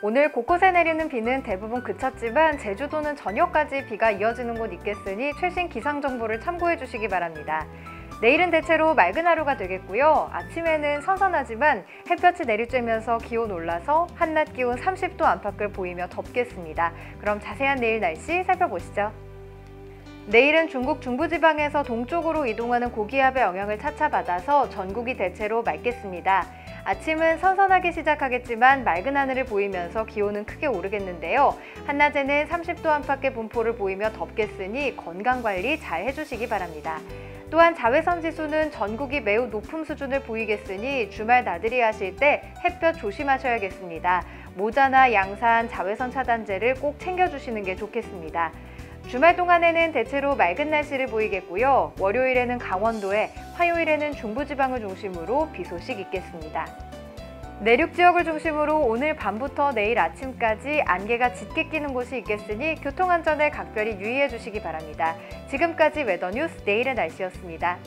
오늘 곳곳에 내리는 비는 대부분 그쳤지만 제주도는 저녁까지 비가 이어지는 곳 있겠으니 최신 기상 정보를 참고해 주시기 바랍니다. 내일은 대체로 맑은 하루가 되겠고요. 아침에는 선선하지만 햇볕이 내리쬐면서 기온 올라서 한낮 기온 30도 안팎을 보이며 덥겠습니다. 그럼 자세한 내일 날씨 살펴보시죠. 내일은 중국 중부지방에서 동쪽으로 이동하는 고기압의 영향을 차차 받아서 전국이 대체로 맑겠습니다. 아침은 선선하게 시작하겠지만 맑은 하늘을 보이면서 기온은 크게 오르겠는데요. 한낮에는 30도 안팎의 분포를 보이며 덥겠으니 건강관리 잘 해주시기 바랍니다. 또한 자외선 지수는 전국이 매우 높은 수준을 보이겠으니 주말 나들이 하실 때 햇볕 조심하셔야겠습니다. 모자나 양산, 자외선 차단제를 꼭 챙겨주시는 게 좋겠습니다. 주말 동안에는 대체로 맑은 날씨를 보이겠고요. 월요일에는 강원도에, 화요일에는 중부지방을 중심으로 비 소식 있겠습니다. 내륙 지역을 중심으로 오늘 밤부터 내일 아침까지 안개가 짙게 끼는 곳이 있겠으니 교통안전에 각별히 유의해 주시기 바랍니다. 지금까지 웨더뉴스 내일의 날씨였습니다.